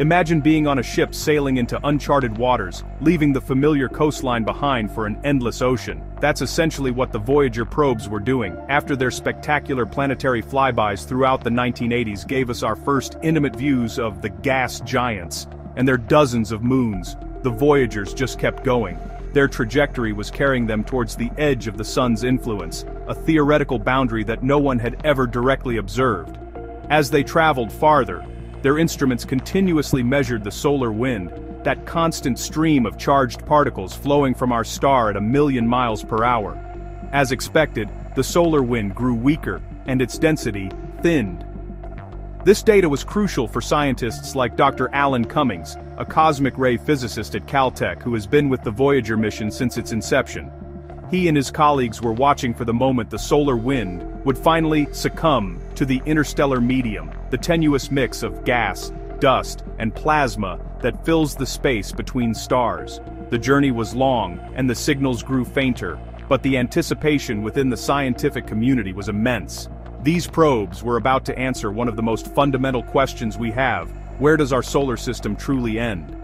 Imagine being on a ship sailing into uncharted waters, leaving the familiar coastline behind for an endless ocean. That's essentially what the Voyager probes were doing, after their spectacular planetary flybys throughout the 1980s gave us our first intimate views of the gas giants, and their dozens of moons. The Voyagers just kept going. Their trajectory was carrying them towards the edge of the sun's influence, a theoretical boundary that no one had ever directly observed. As they traveled farther, their instruments continuously measured the solar wind, that constant stream of charged particles flowing from our star at a million miles per hour. As expected, the solar wind grew weaker, and its density thinned. This data was crucial for scientists like Dr. Alan Cummings, a cosmic ray physicist at Caltech who has been with the Voyager mission since its inception. He and his colleagues were watching for the moment the solar wind would finally succumb to the interstellar medium, the tenuous mix of gas, dust, and plasma that fills the space between stars. The journey was long, and the signals grew fainter, but the anticipation within the scientific community was immense. These probes were about to answer one of the most fundamental questions we have, where does our solar system truly end?